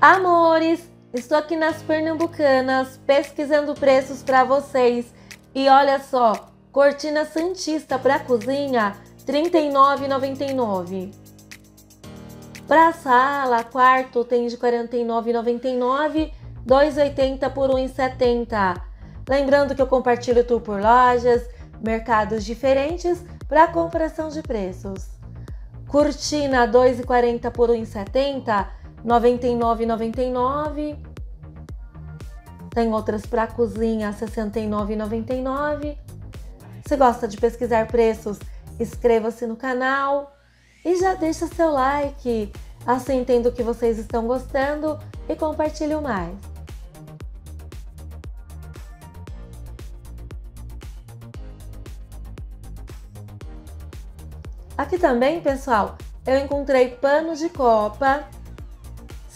Amores, estou aqui nas Pernambucanas pesquisando preços para vocês. E olha só, cortina santista para cozinha, R$ 39,99. Para sala, quarto tem de R$ 49,99, 2,80 por 1,70. Lembrando que eu compartilho tudo por lojas, mercados diferentes para comparação de preços. Cortina 2,40 por 1,70 99,99. Tem outras para cozinha, 69,99. Se gosta de pesquisar preços, inscreva-se no canal e já deixa seu like. Assim entendo que vocês estão gostando e compartilhe mais. Aqui também, pessoal, eu encontrei pano de copa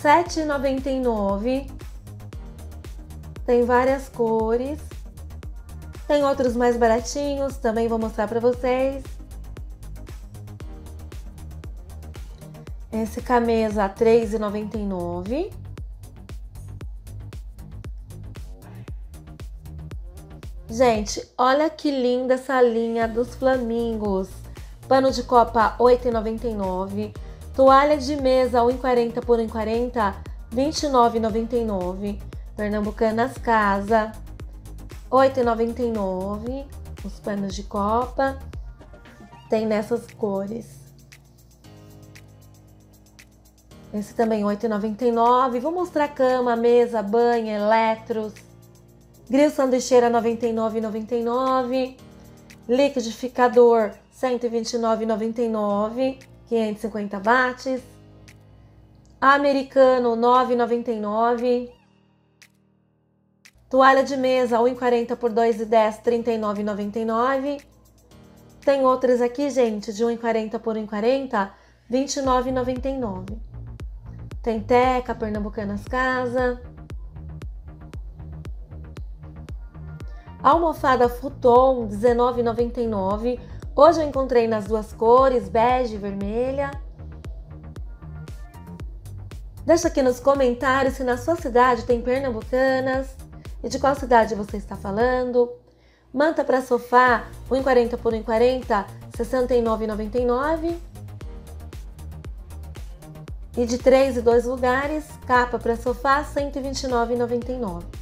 7,99. Tem várias cores. Tem outros mais baratinhos, também vou mostrar para vocês. Esse camisa 3,99. Gente, olha que linda essa linha dos flamingos. Pano de copa 8,99. Toalha de mesa 1,40 por 1,40, 29,99. Pernambucanas Casa, 8,99. Os panos de copa. Tem nessas cores. Esse também 8,99. Vou mostrar cama, mesa, banha, eletros. Grill sanduicheira 99,99. Liquidificador 129,99. 550 watts. Americano 9,99. Toalha de mesa 1,40 por 2,10 39,99. Tem outras aqui, gente, de 1,40 por 1,40 29,99. Tem Teca, Pernambucanas Casa. Almofada Futon 19,99. Hoje eu encontrei nas duas cores, bege e vermelha. Deixa aqui nos comentários se na sua cidade tem pernambucanas e de qual cidade você está falando. Manta para sofá, 1,40 por 1,40, 69,99. E de 3 e 2 lugares, capa para sofá, 129,99.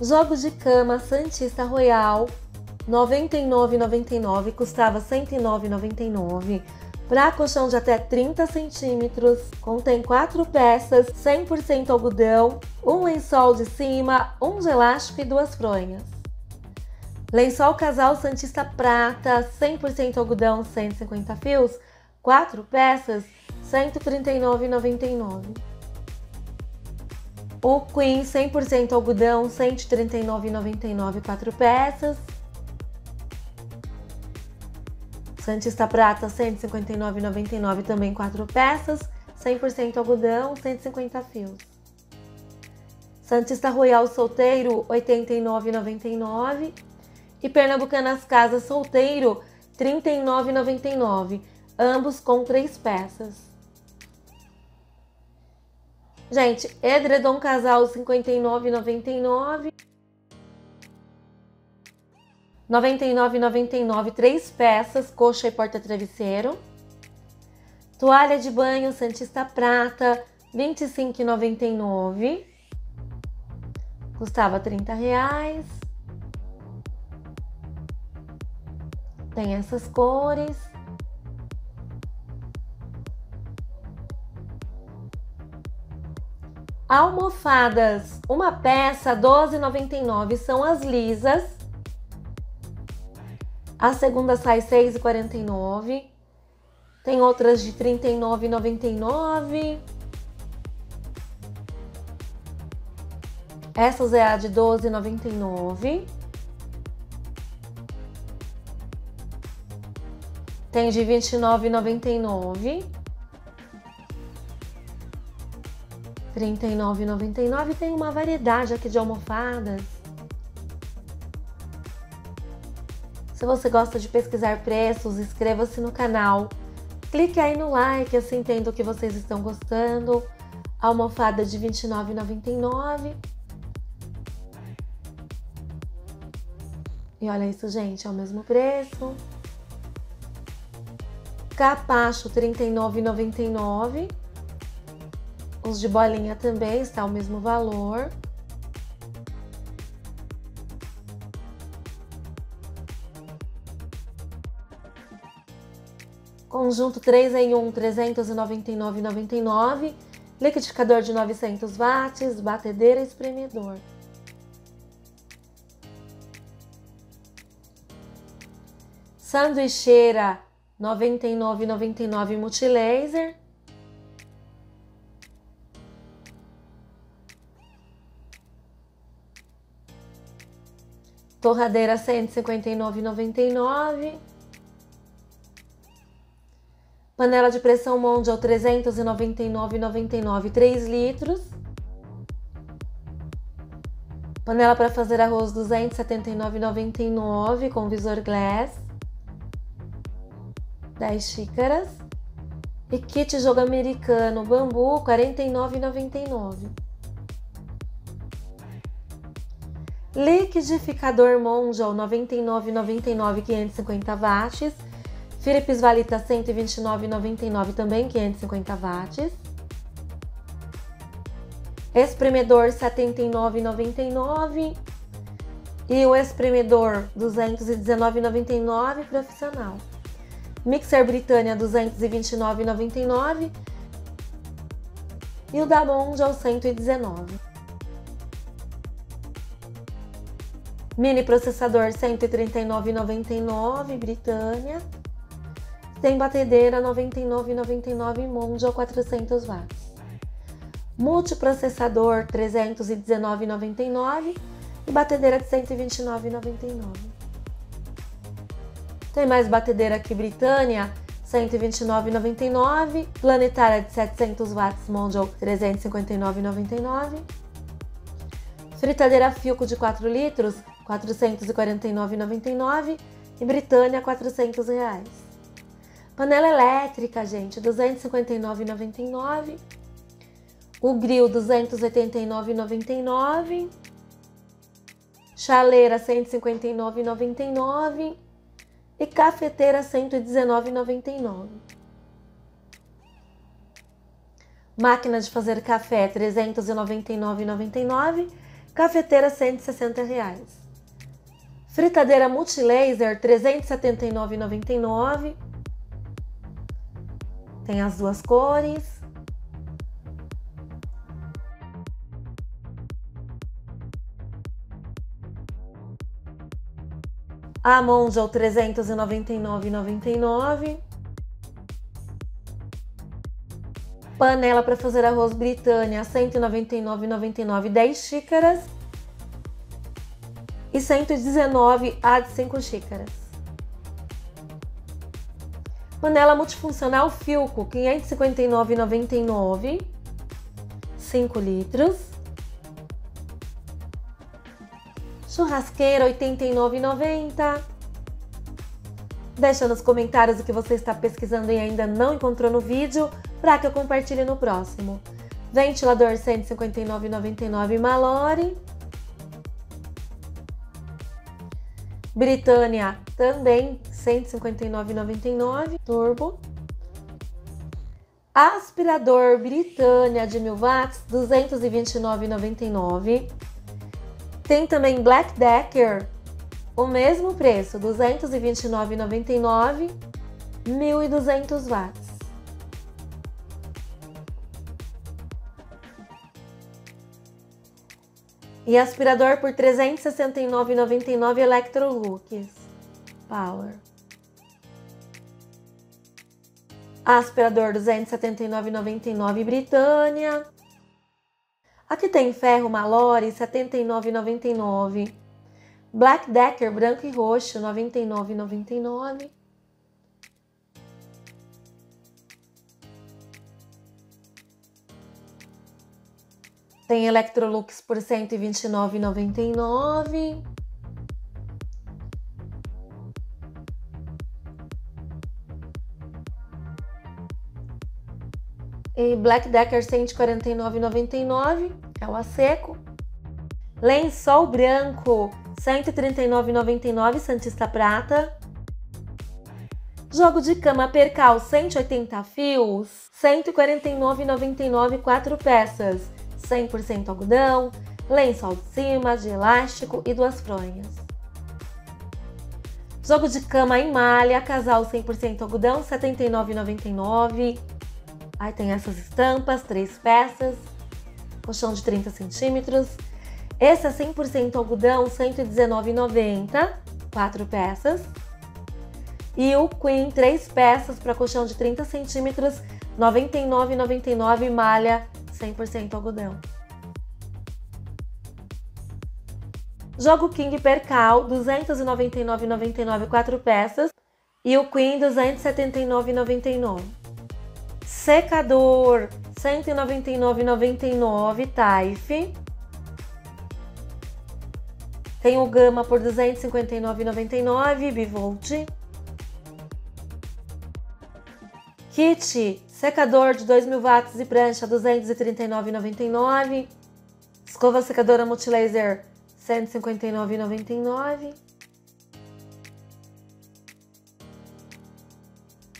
Jogos de cama Santista Royal 99,99 custava 109,99. Para colchão de até 30 centímetros, contém quatro peças, 100% algodão, um lençol de cima, um de elástico e duas fronhas. Lençol Casal Santista Prata, 100% algodão, 150 fios, quatro peças, 139,99. O Queen 100% algodão, R$ 139,99 4 peças. Santista Prata, R$ 159,99 também 4 peças. 100% algodão, 150 fios. Santista Royal Solteiro, R$ 89,99. E Pernambucanas Casas Solteiro, R$ 39,99. Ambos com 3 peças. Gente, edredom casal 59,99. 99,99 três peças, coxa e porta-travesseiro. Toalha de banho Santista Prata, 25,99. Custava 30 reais. Tem essas cores. Almofadas, uma peça 12,99 são as lisas. A segunda sai 6,49. Tem outras de 39,99. Essas é a de 12,99. Tem de 29,99. R$ 39,99 tem uma variedade aqui de almofadas. Se você gosta de pesquisar preços, inscreva-se no canal. Clique aí no like, assim entendo que vocês estão gostando. Almofada de R$ 29,99. E olha isso, gente, é o mesmo preço. Capacho R$ 39,99. Os de bolinha também está o mesmo valor. Conjunto 3 em 1, 399,99. Liquidificador de 900 watts, batedeira e espremedor. Sanduicheira 99,99 multilaser. Torradeira 159,99. Panela de pressão Mondial 399,99, 3 litros. Panela para fazer arroz 279,99 com visor glass. 10 xícaras. E kit jogo americano bambu 49,99. Liquidificador Mondial 99,99 550 watts. Philips Valita 129,99 também 550 watts. Espremedor 79,99 e o espremedor 219,99 profissional. Mixer Britânia 229,99 e o da Mondial 119. Mini processador 139,99 Britânia. Tem batedeira 99,99 Mondial 400 watts. Multiprocessador 319,99 e batedeira de 129,99. Tem mais batedeira aqui Britânia 129,99, planetária de 700 watts Mondial 359,99. Fritadeira Filco de 4 litros, 449,99 e Britânia, 400 reais. Panela elétrica, gente, R$ 259,99. O grill, R$ 289,99. Chaleira, R$ 159,99. E cafeteira, R$ 119,99. Máquina de fazer café, R$ 399,99. Cafeteira, 160 reais. Fritadeira multilaser 379,99. Tem as duas cores. A Mondial 399,99. Panela para fazer arroz Britânia 199,99, 10 xícaras e 119 a de 5 xícaras. Panela multifuncional Filco 559,99 5 litros. Churrasqueira 89,90. Deixa nos comentários o que você está pesquisando e ainda não encontrou no vídeo para que eu compartilhe no próximo. Ventilador 159,99 Malore. Britânia também 159,99 turbo. Aspirador Britânia de 1000 watts 229,99. Tem também Black Decker, o mesmo preço, 229,99, 1200 watts. E aspirador por R$ 369,99 Electrolux Power. Aspirador R$ 279,99 Britânia. Aqui tem ferro Malore R$ 79,99. Black Decker branco e roxo R$ 99,99. Tem Electrolux por R$ 129,99. E Black Decker R$ 149,99. é o a seco. Lençol branco R$ 139,99. Santista Prata. Jogo de cama percal 180 fios R$ 149,99. quatro peças. 100% algodão, lençol de cima, de elástico e duas fronhas. Jogo de cama em malha, casal 100% algodão, R$ 79,99. Aí tem essas estampas, três peças, colchão de 30 centímetros. Esse é 100% algodão, R$ 119,90, quatro peças. E o Queen, três peças para colchão de 30 centímetros, R$ 99,99, malha 100% algodão. Jogo King Percal, R$ 299,99 quatro peças. E o Queen, R$ 279,99. Secador, R$ 199,99 Taif. Tem o Gama por R$ 259,99 Bivolt. Kit secador de 2.000 watts e prancha R$ 239,99. Escova secadora multilaser 159,99.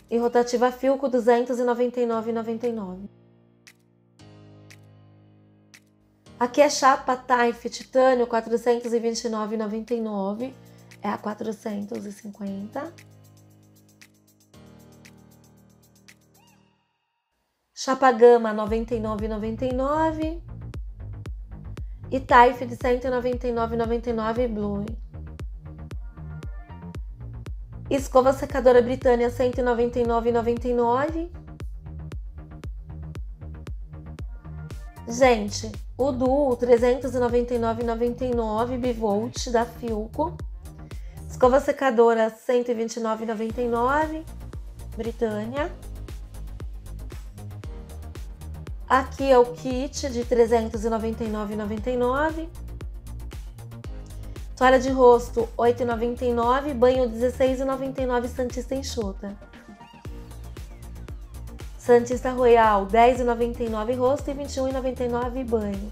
E rotativa Filco 299,99. Aqui é chapa Taif Titânio 429,99. É a 450. Chapa Gama 99,99 e Taif de 199,99 Blue. Escova secadora Britânia 199,99. Gente, o Duo 399,99 bivolt da Filco. Escova secadora 129,99 Britânia. Aqui é o kit de R$ 399,99. Toalha de rosto R$ 8,99, banho R$ 16,99 Santista enxuta. Santista Royal R$ 10,99 rosto e R$ 21,99 banho.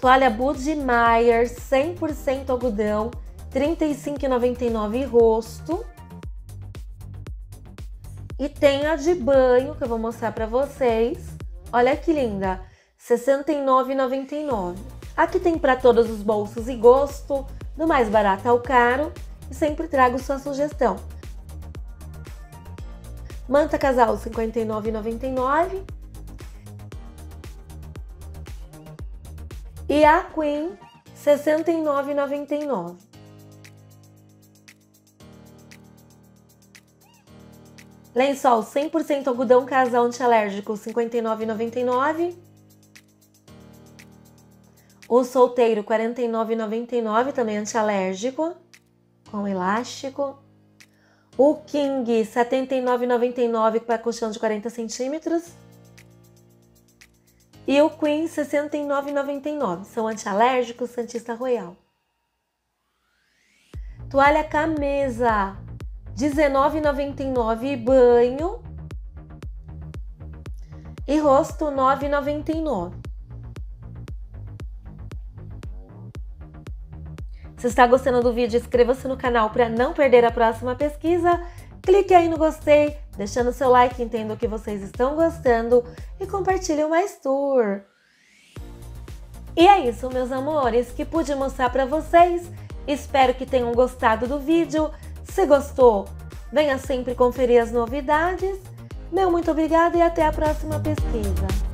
Toalha Budmeier 100% algodão, R$ 35,99 rosto e tem a de banho, que eu vou mostrar para vocês. Olha que linda, R$ 69,99. Aqui tem para todos os bolsos e gosto, do mais barato ao caro, e sempre trago sua sugestão. Manta casal R$ 59,99. E a Queen R$ 69,99. Lençol 100% algodão casal antialérgico, R$ 59,99. O solteiro, R$ 49,99, também antialérgico, com elástico. O King, R$ 79,99 para colchão de 40 centímetros. E o Queen, R$ 69,99. São antialérgicos, Santista Royal. Toalha Camesa, R$19,99 banho e rosto R$ 9,99. Se está gostando do vídeo, inscreva-se no canal para não perder a próxima pesquisa. Clique aí no gostei, deixando seu like, entendo que vocês estão gostando e compartilhe o Mais Tour. E é isso, meus amores, que pude mostrar para vocês. Espero que tenham gostado do vídeo. Se gostou, venha sempre conferir as novidades. Meu muito obrigada e até a próxima pesquisa.